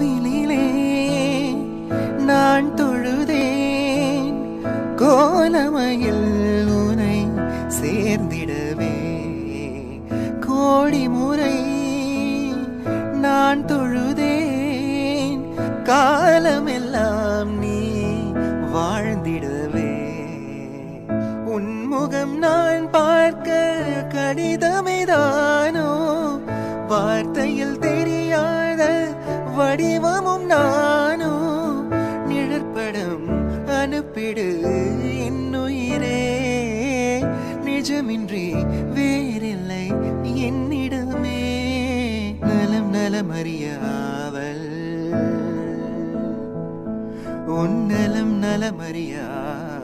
கோவிலிலே நான் தொழுதேன். கோலமையில் உனை சேர்ந்திடவே. கோடி முறை நான் தொழுதேன். காலமெல்லாம் நீ வாழ்ந்திடவே. உன்முகம் நான் பார்க்க கடிதமேதானோ வார்த்தையில் வடிவமும் நானும் நிழற்படம் அனுப்பிடு என்னுயிரே. நிஜமின்றி வேறில்லை என்னிடமே. நலம் நலமறியாவல் உன் நலம் நலமறியாவல்